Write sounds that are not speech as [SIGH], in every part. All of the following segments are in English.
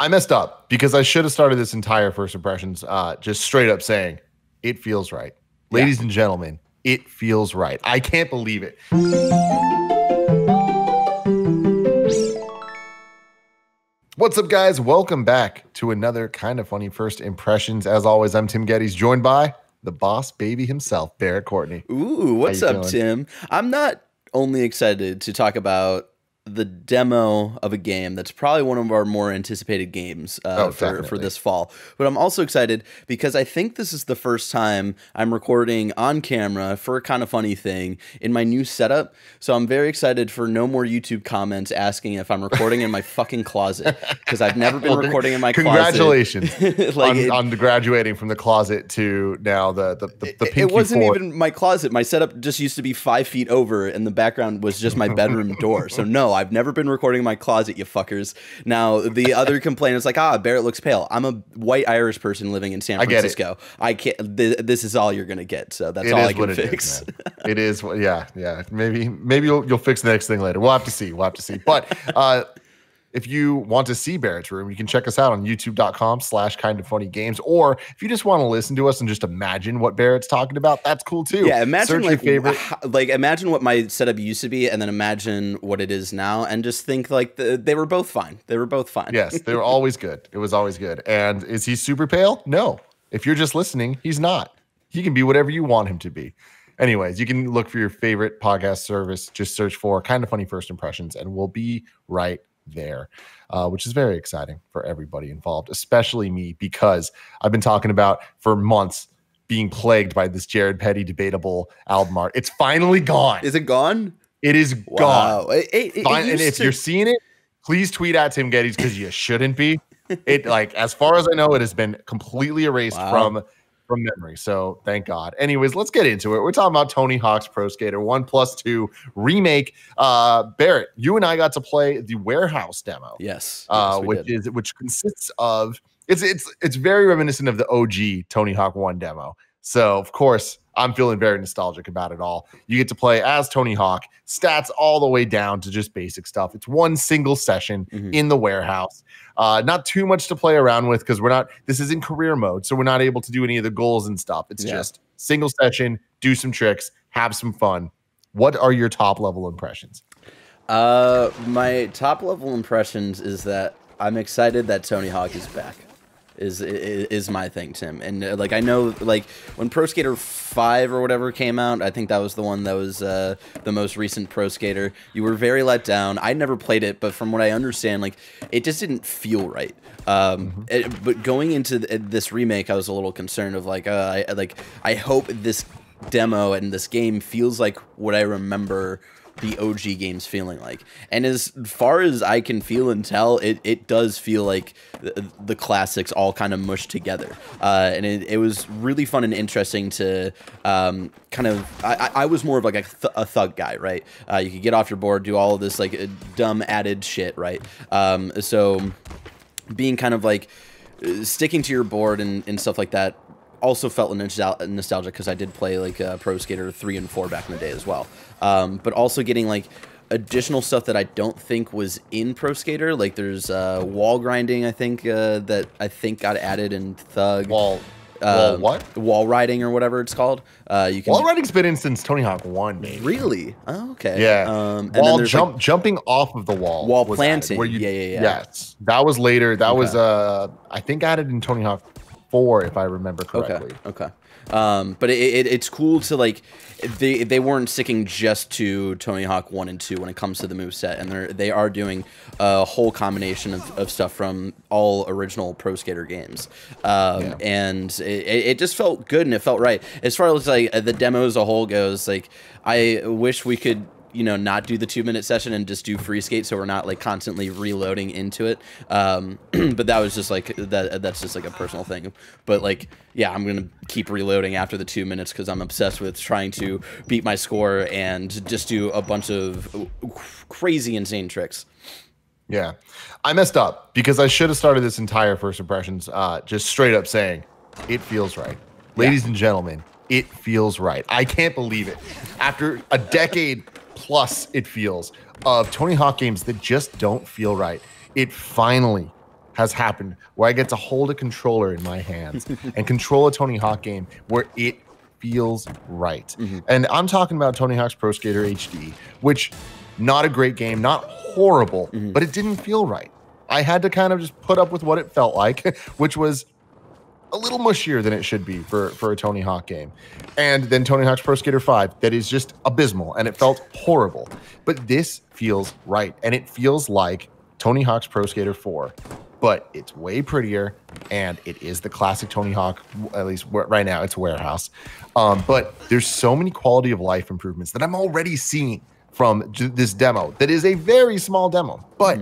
I messed up because I should have started this entire first impressions uh, just straight up saying it feels right. Ladies and gentlemen, it feels right. I can't believe it. What's up, guys? Welcome back to another kind of funny first impressions. As always, I'm Tim Gettys, joined by the boss baby himself, Barrett Courtney. Ooh, what's up, feeling? Tim? I'm not only excited to talk about the demo of a game that's probably one of our more anticipated games uh, Oh, for, for this fall, but I'm also excited because I think this is the first time I'm recording on camera for a kind of funny thing in my new setup. So I'm very excited for no more YouTube comments asking if I'm recording in my [LAUGHS] fucking closet because I've never been Well, recording in my Congratulations closet. [LAUGHS] like on, it- on graduating from the closet to now the the, the, the it- pinky it wasn't even my closet. My setup just used to be five feet over, and the background was just my bedroom door. So no, I've never been recording in my closet, you fuckers. Now the other [LAUGHS] complaint is like, ah, Barrett looks pale. I'm a white Irish person living in San I. Francisco. I can't. Th- this is all you're gonna get. So that's It all is I can what it is, fix. it is yeah yeah maybe maybe you'll, you'll fix the next thing later we'll have to see we'll have to see but [LAUGHS] uh if you want to see barrett's room you can check us out on youtube.com slash kind of funny games. Or if you just want to listen to us and just imagine what barrett's talking about that's cool too. Yeah, imagine Search like your favorite like imagine what my setup used to be, and then imagine what it is now, and just think like the, they were both fine. They were both fine. yes they were always good. It was always good. And is he super pale? No. If you're just listening he's not. He can be whatever you want him to be. Anyways you can look for your favorite podcast service. Just search for kind of funny first impressions and we'll be right there uh, which is very exciting for everybody involved especially me because i've been talking about for months being plagued by this jared petty debatable album art it's finally gone Is it gone? it is gone Wow. It- it- it Fine, and if to- you're seeing it, please tweet at Tim Gettys because you shouldn't be. It like as far as I know, it has been completely erased [LAUGHS] Wow. from from memory. So thank God. Anyways, let's get into it. We're talking about Tony Hawk's Pro Skater One Plus Two remake. Uh, Barrett, you and I got to play the warehouse demo, Yes. uh, yes, which did. is which consists of it's it's it's very reminiscent of the OG Tony Hawk One demo. So of course, I'm feeling very nostalgic about it all. You get to play as Tony Hawk, stats all the way down to just basic stuff. It's one single session Mhm. in the warehouse. Uh, not too much to play around with because we're not. This is in career mode, so we're not able to do any of the goals and stuff. It's Yeah. just single session, do some tricks, have some fun. What are your top level impressions? Uh, my top level impressions is that I'm excited that Tony Hawk is back. Is is, is my thing, Tim, and uh, like I know, like when Pro Skater Five or whatever came out, I think that was the one that was uh, the most recent Pro Skater. You were very let down. I never played it, but from what I understand, like it just didn't feel right. Um, it- but going into th- this remake, I was a little concerned of like, uh, I, like I hope this demo and this game feels like what I remember the OG games feeling like. And as far as I can feel and tell, it, it does feel like the, the classics all kind of mushed together. Uh, and it, it was really fun and interesting to um, kind of. I, I was more of like a, th- a thug guy, right? Uh, you could get off your board, do all of this like uh, dumb added shit, right? Um, so being kind of like uh, sticking to your board and, and stuff like that also felt nostal- nostalgic because I did play like uh, Pro Skater 3 and 4 back in the day as well. Um, but also getting like additional stuff that I don't think was in Pro Skater. Like there's uh, wall grinding, I think, uh, that I think got added in Thug. Wall, wall Um, what? Wall riding or whatever it's called. Uh, you can Wall riding's been in since Tony Hawk One, maybe. really. Oh, okay. Yeah. Um, and then wall jump like, jumping off of the wall. Wall was added, planting. Yeah, yeah, yeah. Yes. That was later. That was Okay. uh I think added in Tony Hawk 4 if I remember correctly. Okay. Okay. Um, but it, it, it's cool to like they they weren't sticking just to Tony Hawk one and two when it comes to the move set, and they're they are doing a whole combination of, of stuff from all original Pro Skater games, um, Yeah. and it, it just felt good and it felt right. As far as like the demo as a whole goes, like I wish we could you know not do the two minute session and just do free skate so we're not like constantly reloading into it um [CLEARS THROAT] but that was just like that that's just like a personal thing but like yeah i'm gonna keep reloading after the two minutes because i'm obsessed with trying to beat my score and just do a bunch of crazy insane tricks Yeah. I messed up because I should have started this entire first impressions uh, just straight up saying it feels right. Ladies and gentlemen, it feels right. I can't believe it. After a decade plus, it feels of Tony Hawk games that just don't feel right. It finally has happened where I get to hold a controller in my hands [LAUGHS] and control a Tony Hawk game where it feels right. Mm-hmm. And I'm talking about Tony Hawk's Pro Skater HD, which not a great game, not horrible, Mm-hmm. but it didn't feel right. I had to kind of just put up with what it felt like, [LAUGHS] which was a little mushier than it should be for for a Tony Hawk game. And then Tony Hawk's Pro Skater 5 that is just abysmal and it felt horrible. But this feels right and it feels like Tony Hawk's Pro Skater 4, but it's way prettier and it is the classic Tony Hawk at least right now it's warehouse. Um, but there's so many quality of life improvements that I'm already seeing from this demo that is a very small demo. But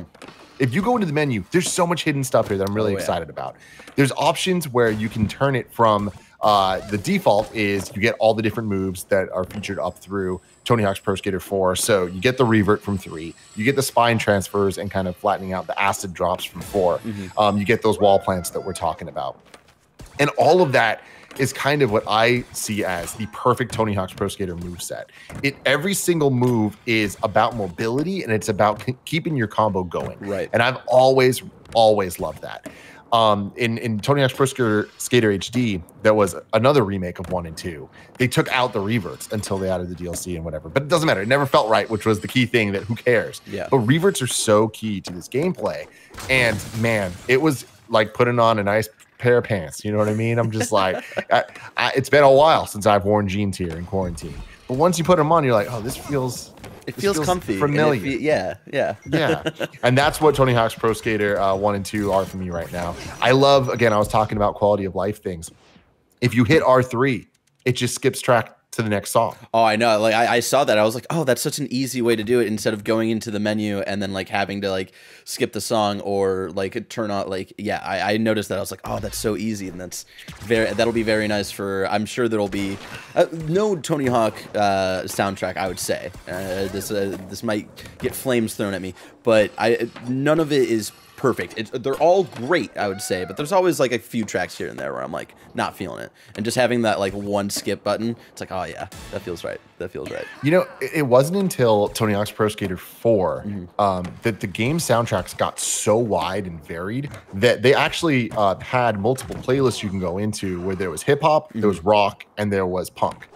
if you go into the menu, there's so much hidden stuff here that I'm really Oh, yeah. excited about. There's options where you can turn it from uh, the default is you get all the different moves that are featured up through Tony Hawk's Pro Skater 4. So you get the revert from three, you get the spine transfers and kind of flattening out the acid drops from 4 Um, you get those wall plants that we're talking about. And all of that is kind of what I see as the perfect Tony Hawk's Pro Skater move set. It every single move is about mobility and it's about keeping your combo going. Right. And I've always always loved that. Um, in in Tony Hawk's Pro Skater, Skater HD, there was another remake of one and two. They took out the reverts until they added the DLC and whatever, but it doesn't matter. It never felt right, which was the key thing. That who cares? Yeah. But reverts are so key to this gameplay, and man, it was like putting on a nice pair of pants. You know what I mean? I'm just like, [LAUGHS] I, I, it's been a while since I've worn jeans here in quarantine. But once you put them on, you're like, oh, this feels It this feels, comfy. and it familiar. fe- yeah, yeah. yeah, [LAUGHS] and that's what Tony Hawk's Pro Skater uh, One and Two are for me right now. I love. Again, I was talking about quality of life things. If you hit R three, it just skips track to the next song. Oh, I know. Like I, I saw that. I was like, oh, that's such an easy way to do it instead of going into the menu and then like having to like skip the song or like turn on like yeah. I, I noticed that. I was like, oh, that's so easy, and that's very that'll be very nice for. I'm sure there'll be uh, no Tony Hawk uh, soundtrack. I would say uh, this uh, this might get flames thrown at me, but I none of it is perfect. It's, they're all great, I would say, but there's always like a few tracks here and there where I'm like not feeling it, and just having that like one skip button, it's like, oh yeah, that feels right. That feels right. You know, it, wasn't until Tony Hawk's Pro Skater 4 Mm-hmm. um, that the game soundtracks got so wide and varied that they actually uh, had multiple playlists you can go into where there was hip hop, there Mm-hmm. was rock, and there was punk.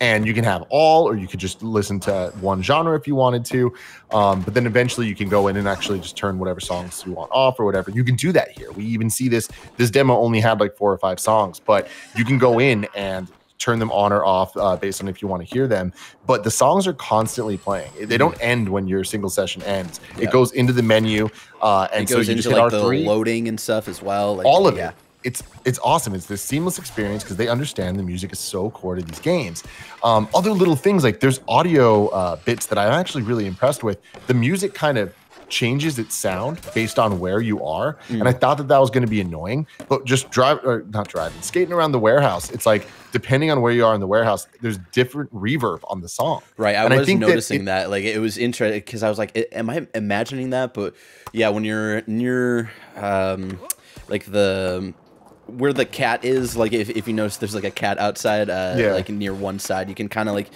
And you can have all, or you could just listen to one genre if you wanted to. Um, but then eventually you can go in and actually just turn whatever songs you want off or whatever. You can do that here. We even see this. This demo only had like four or five songs, but you can go in and turn them on or off uh, based on if you want to hear them. But the songs are constantly playing. They don't end when your single session ends. Mm-hmm. It goes into the menu, uh, and so you into just hit like the R3 loading and stuff as well. Like, all of yeah. it. It's it's awesome. It's this seamless experience because they understand the music is so core to these games. Um, other little things like there's audio uh, bits that I'm actually really impressed with. The music kind of changes its sound based on where you are, and Mm. I thought that that was going to be annoying. But just drive or not driving, skating around the warehouse, it's like depending on where you are in the warehouse, there's different reverb on the song. Right, I And was think that noticing it- that, Like it was interesting because I was like, "Am I imagining that?" But yeah, when you're near, um, like the where the cat is, like if, if you notice, there's like a cat outside, uh, Yeah. like near one side. You can kind of like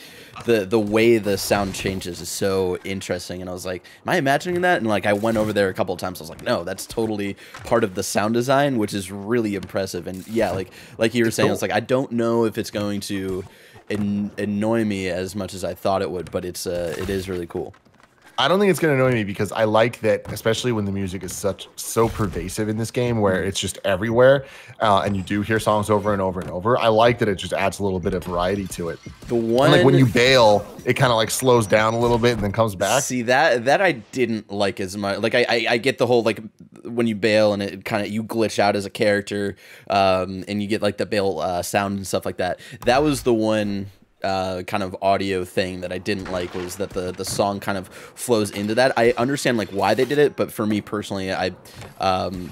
the the way the sound changes is so interesting. And I was like, "Am I imagining that?" And like I went over there a couple of times. I was like, "No, that's totally part of the sound design, which is really impressive." And yeah, like like you were saying, it's like I don't know if it's going to an- annoy me as much as I thought it would, but it's uh, it is really cool. I don't think it's going to annoy me because I like that, especially when the music is such so pervasive in this game, where Mm-hmm. it's just everywhere, uh, and you do hear songs over and over and over. I like that it just adds a little bit of variety to it. The one And like when you bail, it kind of like slows down a little bit and then comes back. see that that I didn't like as much. Like I I, I get the whole like when you bail and it kind of you glitch out as a character, um, and you get like the bail uh, sound and stuff like that. That was the one. Uh, kind of audio thing that I didn't like was that the the song kind of flows into that. I understand like why they did it, but for me personally, I um,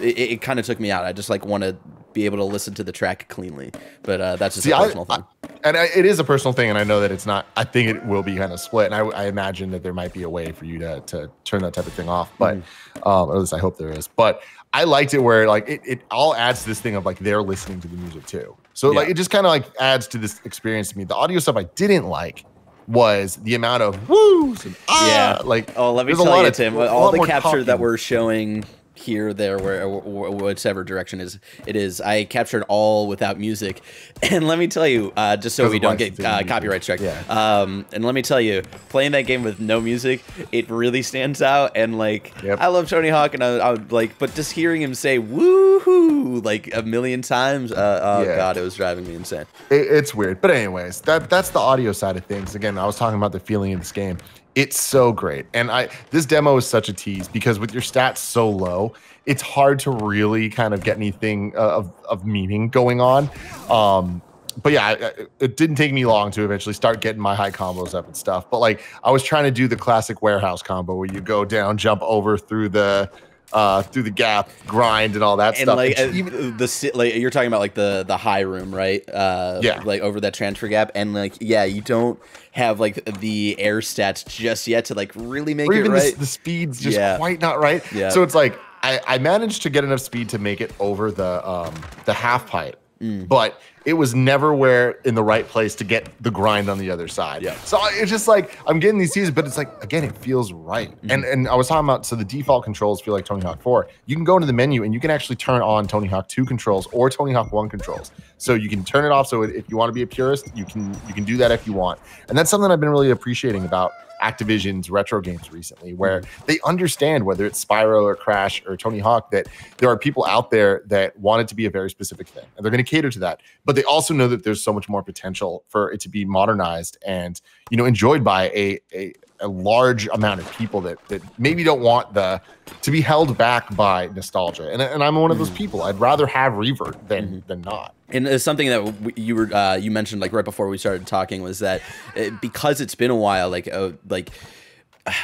it, it kind of took me out. I just like want to be able to listen to the track cleanly, but uh, that's just See, a I, personal I- thing. and I, it is a personal thing, and I know that it's not. I think it will be kind of split, and I, I imagine that there might be a way for you to to turn that type of thing off, but Mm-hmm. um, at least I hope there is. But I liked it where like it, it all adds to this thing of like they're listening to the music too. So like it just kind of like adds to this experience to me. The audio stuff I didn't like was the amount of woos and ah, Yeah. like Oh, let me tell lot you, of- Tim. All the capture that we're showing here, there, where whichever direction is it is. I captured all without music, [LAUGHS] and let me tell you, uh, just so we don't get uh, copyright struck. Yeah. Um, and let me tell you, playing that game with no music, it really stands out. And like, Yep. I love Tony Hawk, and I, I would like, but just hearing him say "woohoo" like a million times, uh, oh Yeah. god, it was driving me insane. It, it's weird, but anyways, that that's the audio side of things. Again, I was talking about the feeling in this game. It's so great, and I this demo is such a tease because with your stats so low, it's hard to really kind of get anything uh, of of meaning going on. Um, but yeah, it, it didn't take me long to eventually start getting my high combos up and stuff. But like, I was trying to do the classic warehouse combo where you go down, jump over through the uh through the gap, grind, and all that and stuff. like And uh, even- the like you're talking about like the the high room right uh Yeah. like over that transfer gap and like yeah you don't have like the air stats just yet to like really make or it even the, right the speed's just Yeah. quite not right. Yeah. So it's like I, I managed to get enough speed to make it over the um the half pipe, Mm. but it was never where in the right place to get the grind on the other side. Yeah. So it's just like I'm getting these seasons, but it's like again, it feels right. Mm-hmm. And and I was talking about so the default controls feel like Tony Hawk 4. You can go into the menu and you can actually turn on Tony Hawk 2 controls or Tony Hawk 1 controls. So you can turn it off. So if you want to be a purist, you can you can do that if you want. And that's something I've been really appreciating about Activision's retro games recently, where mm-hmm. they understand whether it's Spyro or Crash or Tony Hawk that there are people out there that want it to be a very specific thing, and they're going to cater to that. But they also know that there's so much more potential for it to be modernized and you know enjoyed by a a, a large amount of people that that maybe don't want the to be held back by nostalgia. And, and I'm one of those mm. people. I'd rather have revert than mm-hmm. than not. And it's something that you were uh, you mentioned like right before we started talking was that uh because it's been a while like uh, like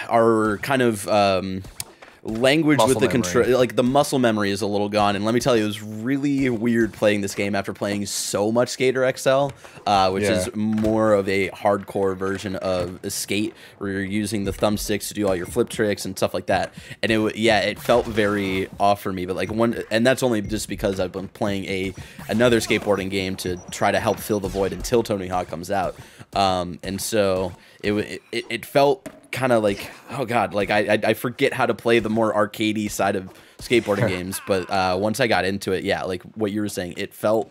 our kind of um language Muscle with the control like the muscle memory is a little gone. And let me tell you it was really weird playing this game after playing so much skater xl uh, which Yeah. is more of a hardcore version of skate where you're using the thumbsticks to do all your flip tricks and stuff like that. And it yeah it felt very off for me but like one and that's only just because i've been playing a another skateboarding game to try to help fill the void until tony hawk comes out um, and so it it, it felt kind of like oh god like I, I i forget how to play the more arcadey side of skateboarding [LAUGHS] games but uh once i got into it yeah like what you were saying it felt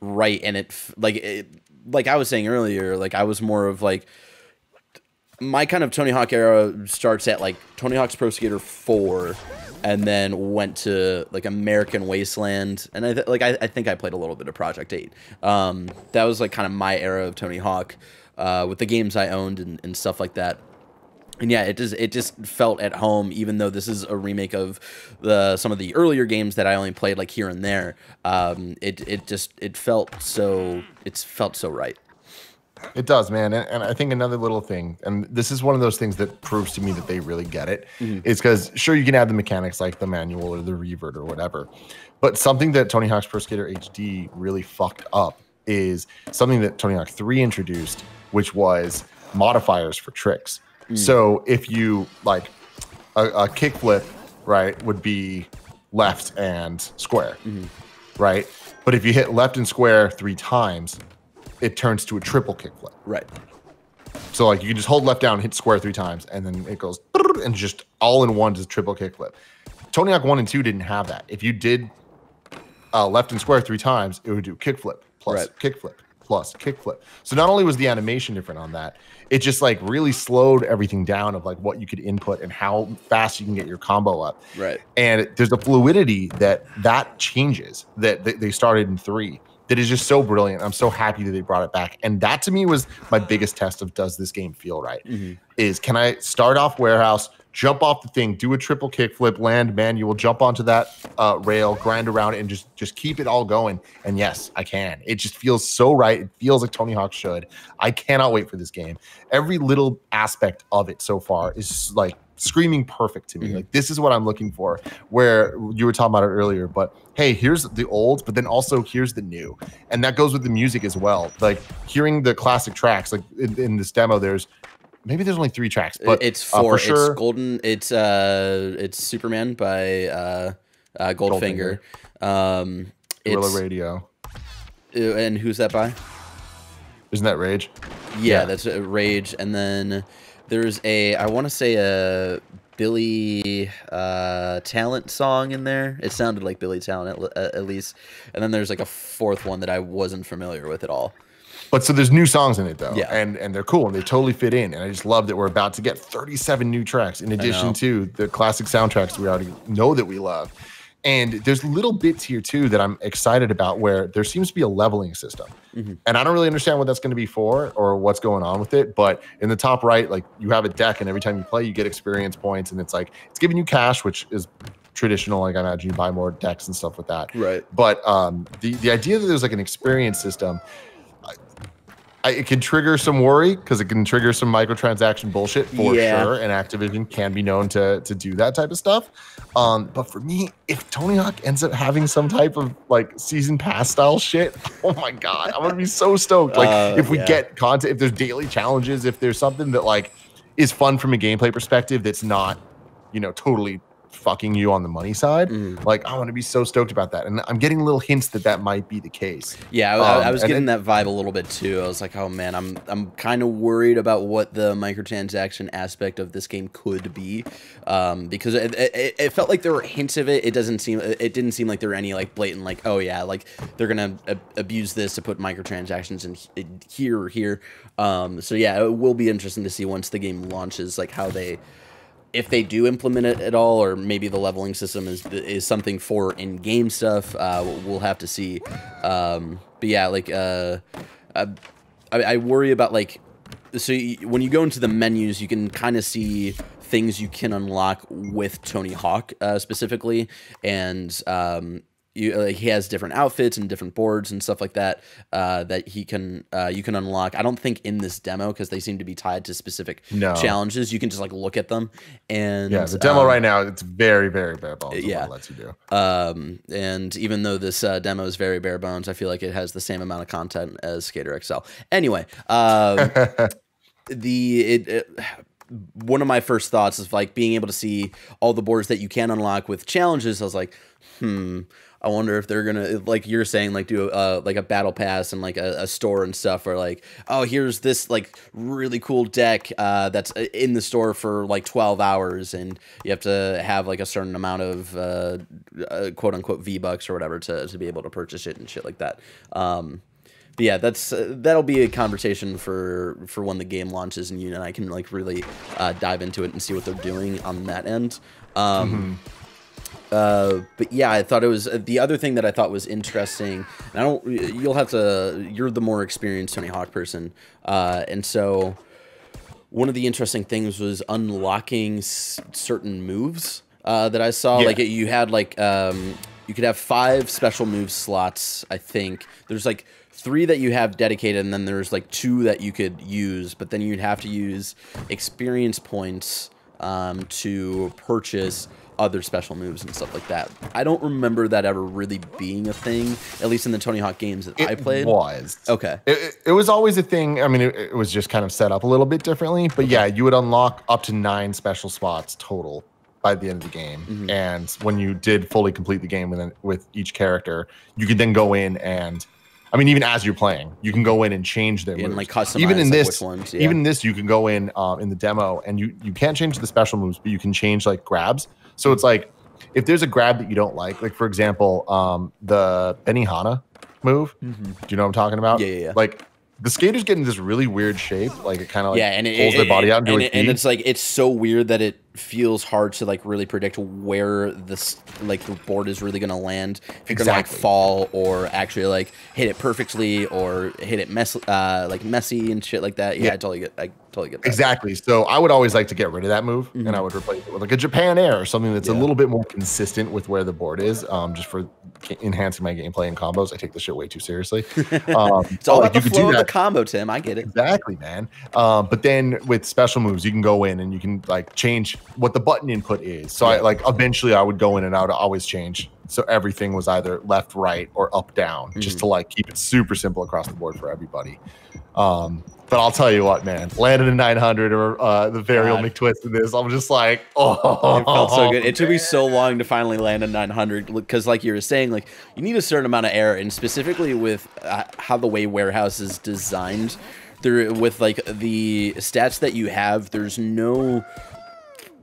right and it like it like i was saying earlier like i was more of like my kind of Tony Hawk era starts at like Tony Hawk's Pro Skater 4 and then went to like American Wasteland and I th- like I, I think I played a little bit of Project 8. Um, that was like kind of my era of Tony Hawk uh, with the games I owned and, and stuff like that. And yeah, it just it just felt at home, even though this is a remake of the some of the earlier games that I only played like here and there. Um, it it just it felt so it's felt so right. It does, man. And, and I think another little thing, and this is one of those things that proves to me that they really get it, mm-hmm. is because sure, you can add the mechanics like the manual or the revert or whatever. But something that Tony Hawk's Pro Skater HD really fucked up is something that Tony Hawk 3 introduced, which was modifiers for tricks. Mm. So if you like a, a kickflip, right, would be left and square, mm-hmm. right? But if you hit left and square three times, it turns to a triple kickflip. Right. So like you can just hold left down, and hit square three times, and then it goes and just all in one just triple kickflip. Tony Hawk one and two didn't have that. If you did uh, left and square three times, it would do kickflip plus Right. kickflip plus kickflip. So not only was the animation different on that, it just like really slowed everything down of like what you could input and how fast you can get your combo up. Right. And there's a fluidity that that changes that they started in three that is just so brilliant. I'm so happy that they brought it back. And that to me was my biggest test of does this game feel right? Is can I start off warehouse, jump off the thing, do a triple kickflip, land manual, jump onto that uh, rail, grind around and just just keep it all going. And yes, I can. It just feels so right. It feels like Tony Hawk should. I cannot wait for this game. Every little aspect of it so far is like screaming perfect to me. Like this is what I'm looking for. Where you were talking about it earlier, but hey, here's the old, but then also here's the new, and that goes with the music as well. Like hearing the classic tracks. Like in, in this demo, there's maybe there's only three tracks, but it's uh, four. for sure. It's Golden. It's uh, it's Superman by uh, uh Goldfinger. Um, Guerrilla it's Radio. uh, and who's that by? Isn't that Rage? Yeah, Yeah. that's uh, Rage, and then there's a I want to say a Billy uh, Talent song in there. It sounded like Billy Talent at, at least. And then there's like a fourth one that I wasn't familiar with at all. But so there's new songs in it though, Yeah. and and they're cool and they totally fit in. And I just love that we're about to get 37 new tracks in addition to the classic soundtracks we already know that we love. And there's little bits here too that I'm excited about where there seems to be a leveling system. Mhm. And I don't really understand what that's going to be for or what's going on with it. But in the top right, like you have a deck, and every time you play, you get experience points, and it's like it's giving you cash, which is traditional. Like I imagine you buy more decks and stuff with that. Right. But um, the the idea that there's like an experience system, I, it can trigger some worry because it can trigger some microtransaction bullshit for Yeah. sure. And Activision can be known to to do that type of stuff. Um, but for me, if Tony Hawk ends up having some type of like season pass style shit, [LAUGHS] oh my god, I'm gonna be so stoked. Like Uh, if we yeah. get content, if there's daily challenges, if there's something that like is fun from a gameplay perspective that's not, you know, totally fucking you on the money side. Mhm. Like I want to be so stoked about that, and I'm getting little hints that that might be the case. Yeah, I, I- I Um, was getting that vibe a little bit too. I was like, oh man, I'm I'm kind of worried about what the microtransaction aspect of this game could be, um, because it, it, it felt like there were hints of it. It doesn't seem it didn't seem like there were any like blatant like, oh yeah, like they're gonna ab- abuse this to put microtransactions in, in here or here. Um, so yeah, it will be interesting to see once the game launches, like how they if they do implement it at all, or maybe the leveling system is is something for in-game stuff, uh, we'll have to see. Um, but yeah, like uh, I, I worry about like so y when you go into the menus, you can kind of see things you can unlock with Tony Hawk uh, specifically, and um, you like he has different outfits and different boards and stuff like that uh, that he can uh, you can unlock. I don't think in this demo because they seem to be tied to specific No. challenges. You can just like look at them and Yeah, the demo um, right now it's very very bare bones. yeah. it lets you do. um, and even though this uh, demo is very bare bones, I feel like it has the same amount of content as Skater XL. Anyway, um, [LAUGHS] the it, it one of my first thoughts is like being able to see all the boards that you can unlock with challenges. I was like, hmm. I wonder if they're gonna like you're saying like do a, like a battle pass and like a, a store and stuff or like oh here's this like really cool deck uh that's in the store for like 12 hours and you have to have like a certain amount of uh, uh quote unquote V bucks or whatever to to be able to purchase it and shit like that um but yeah, that's uh, that'll be a conversation for for when the game launches and you and I can like really uh, dive into it and see what they're doing on that end. Um, uh, but yeah, I thought it was uh, the other thing that I thought was interesting. And I don't. You'll have to. You're the more experienced Tony Hawk person, uh, and so one of the interesting things was unlocking s- certain moves uh, that I saw. Yeah. Like you had like um, you could have five special move slots. I think there's like three that you have dedicated, and then there's like two that you could use. But then you'd have to use experience points um, to purchase other special moves and stuff like that. I don't remember that ever really being a thing, at least in the Tony Hawk games that I It played. was Okay. It, it- was always a thing. I mean, it, it was just kind of set up a little bit differently. But yeah, you would unlock up to nine special spots total by the end of the game. Mhm. And when you did fully complete the game with with each character, you could then go in and, I mean, even as you're playing, you can go in and change their and moves. like customize even in like, this, ones. Yeah. even in this, you can go in um, in the demo and you you can't change the special moves, but you can change like grabs. So it's like if there's a grab that you don't like, like for example, um, the Benihana move. Mhm. Do you know what I'm talking about? Yeah, yeah, yeah. Like the skaters get in this really weird shape, like it kind of like yeah, and it, pulls it- their body it- out and, a it- and it's like it's so weird that it feels hard to like really predict where this like the board is really gonna land. If you're gonna like fall or actually like hit it perfectly or hit it mess uh like messy and shit like that. Yeah, Yeah. I totally get I totally get that. Exactly. So I would always like to get rid of that move, Mhm. and I would replace it with like a Japan Air or something that's Yeah. a little bit more consistent with where the board is, um, just for enhancing my gameplay and combos. I take this shit way too seriously. [LAUGHS] Um, It's all the you could do of the that. combo, Tim. I get it. Exactly, man. Um, but then with special moves, you can go in and you can like change what the button input is. So I like eventually I would go in and I would always change. So everything was either left, right, or up, down, just Mhm. to like keep it super simple across the board for everybody. Um, but I'll tell you what, man, landed a 900 or uh, the varial. McTwist in this, I'm just like, oh, [LAUGHS] It felt so good. It took me so long to finally land a 900 because, like you were saying, like you need a certain amount of air, and specifically with uh, how the way warehouse is designed, there with like the stats that you have, there's no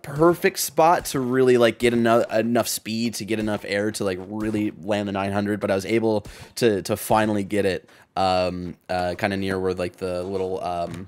perfect spot to really like get enough enough speed to get enough air to like really land the 900 but i was able to to finally get it um uh kind of near where like the little um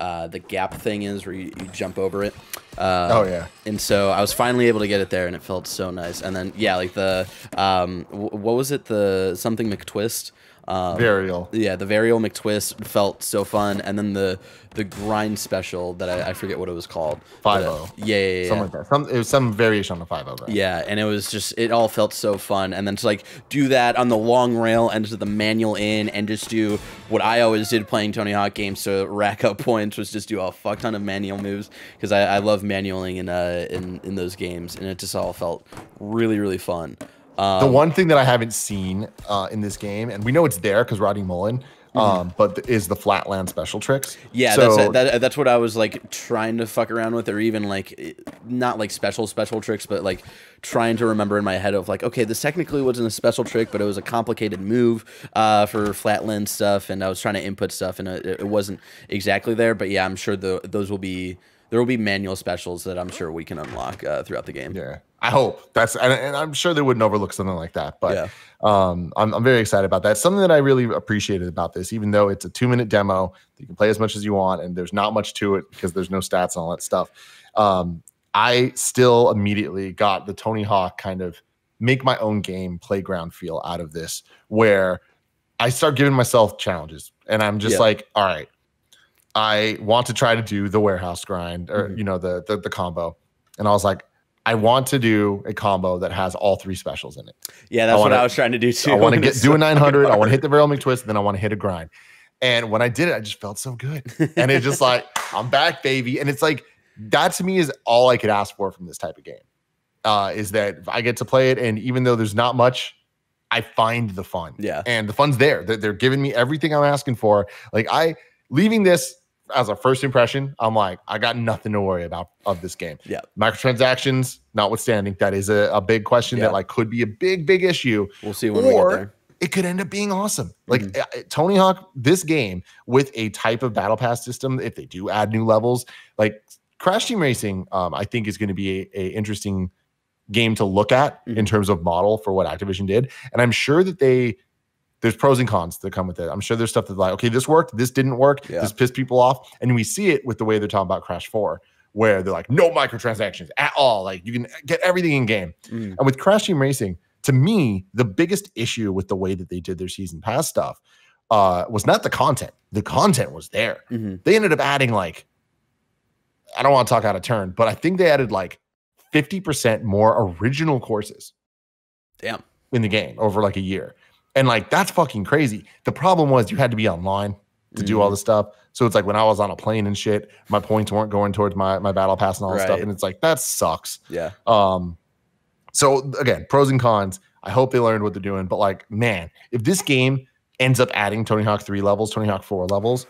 uh, the gap thing is where you, you jump over it. Uh, Oh, yeah. And so I was finally able to get it there, and it felt so nice. And then yeah, like the um, w- what was it? The something McTwist. Um, Varial. yeah, the Varial McTwist felt so fun, and then the the grind special that I, I forget what it was called. Five But, uh, Yeah, yeah, yeah. Something like that. Some it was some variation on the five O. Yeah, and it was just it all felt so fun, and then to like do that on the long rail and to the manual in, and just do what I always did playing Tony Hawk games to rack up [LAUGHS] points was just do a fuck ton of manual moves because I, I love manualing in uh in in those games, and it just all felt really really fun. Um, The one thing that I haven't seen uh, in this game, and we know it's there because Rodney Mullen, um, but is the flatland special tricks. Mm-hmm. Yeah, so, that's that, that's what I was like trying to fuck around with, or even like eh, not like special special tricks, but like trying to remember in my head of like, okay, this technically wasn't a special trick, but it was a complicated move uh, for flatland stuff, and I was trying to input stuff, and it, it wasn't exactly there. But yeah, I'm sure the those will be there will be manual specials that I'm sure we can unlock uh, throughout the game. Yeah, I hope that's, and, and I'm sure they wouldn't overlook something like that. But Yeah. um, I'm, I'm very excited about that. Something that I really appreciated about this, even though it's a two minute demo, you can play as much as you want, and there's not much to it because there's no stats and all that stuff. Um, I still immediately got the Tony Hawk kind of make my own game playground feel out of this, where I start giving myself challenges, and I'm just Yeah. like, all right. I want to try to do the warehouse grind or Mhm. you know the, the the combo, and I was like, I want to do a combo that has all three specials in it. Yeah, that's I what wanna- I was trying to do too. I want to get do a 900. I want to hit [LAUGHS] the Varial McTwist, then I want to hit a grind. And when I did it, I just felt so good. And it's just like [LAUGHS] I'm back, baby. And it's like that to me is all I could ask for from this type of game. Uh, is that I get to play it, and even though there's not much, I find the fun. Yeah. and the fun's there. They're, they're giving me everything I'm asking for. Like I leaving this as a first impression, I'm like, I got nothing to worry about of this game. Yeah. Microtransactions, notwithstanding, that is a, a big question Yeah. that like could be a big, big issue We'll see when we get there. it could end up being awesome. Like Mhm. uh, uh, Tony Hawk, this game with a type of battle pass system, if they do add new levels, like Crash Team Racing, um, I think is going to be a, a interesting game to look at in Mhm. terms of model for what Activision did. And I'm sure that they there's pros and cons that come with it. I'm sure there's stuff that's like, okay, this worked, this didn't work, Yeah. this pissed people off. And we see it with the way they're talking about Crash 4, where they're like, no microtransactions at all. Like you can get everything in game. Mm. And with Crash Team Racing, to me, the biggest issue with the way that they did their season pass stuff uh, was not the content. The content was there. Mhm. They ended up adding like, I don't want to talk out of turn, but I think they added like 50% more original courses Damn. in the game over like a year. And like that's fucking crazy. The problem was you had to be online to do all Mhm. this stuff. So it's like when I was on a plane and shit, my points weren't going towards my my battle pass and all this stuff. And it's like that sucks. Yeah. Um, so again, pros and cons. I hope they learned what they're doing. But like, man, if this game ends up adding Tony Hawk three levels, Tony Hawk four levels,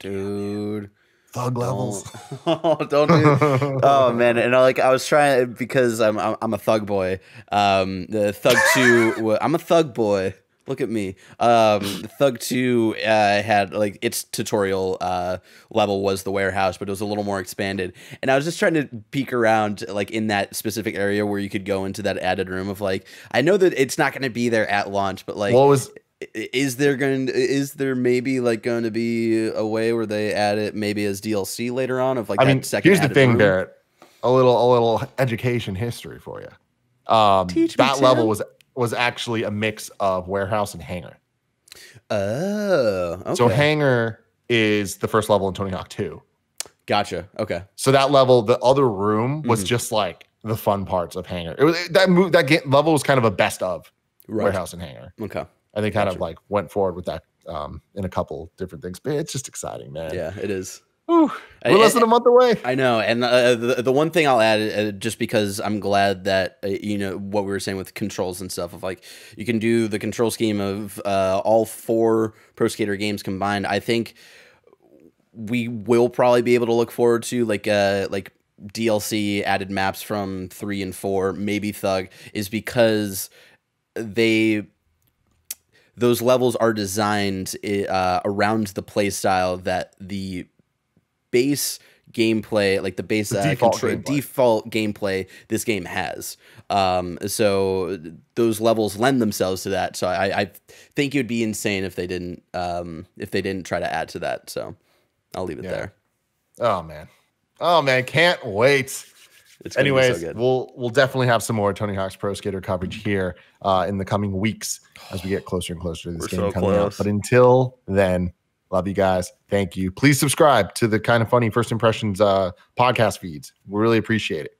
Dude. thug levels. Don't, [LAUGHS] don't do. [LAUGHS] Oh man, and I, like I was trying because I'm I'm, I'm a thug boy. Um, the thug two, [LAUGHS] I'm a thug boy. Look at me. Um, thug two uh, had like its tutorial uh, level was the warehouse, but it was a little more expanded. And I was just trying to peek around like in that specific area where you could go into that added room of like I know that it's not going to be there at launch, but like what was is there going to is there maybe like going to be a way where they add it maybe as DLC later on of like I mean, second here's the thing, room? Barrett. A little, a little education history for you. Um, Teach me, that level was was actually a mix of warehouse and hangar. Oh, okay. So hangar is the first level in Tony Hawk 2. gotcha. Okay. So that level, the other room was Mhm. just like the fun parts of hangar. It was that move that ga- level was kind of a best of Right. warehouse and hangar. Okay. And they kind of like went forward with that um, in a couple different things. But it's just exciting, man. Yeah, it is. I- We're less than a month away. I know, and uh, the the one thing I'll add, uh, just because I'm glad that uh, you know what we were saying with controls and stuff of like you can do the control scheme of uh, all four Pro Skater games combined. I think we will probably be able to look forward to like uh like DLC added maps from three and four, maybe Thug, is because they those levels are designed uh, around the play style that the base gameplay, like the base The uh, default control- gameplay. default gameplay this game has. Um, so those levels lend themselves to that. So I, I think it would be insane if they didn't um, if they didn't try to add to that. So I'll leave it Yeah. there. Oh man. Oh man, can't wait. It's gonna so Anyways, we'll we'll definitely have some more Tony Hawk's Pro Skater coverage here uh, in the coming weeks as we get closer and closer to this We're game so coming out. But until then, love you guys. Thank you. Please subscribe to the kind of funny first impressions uh, podcast feeds. We really appreciate it.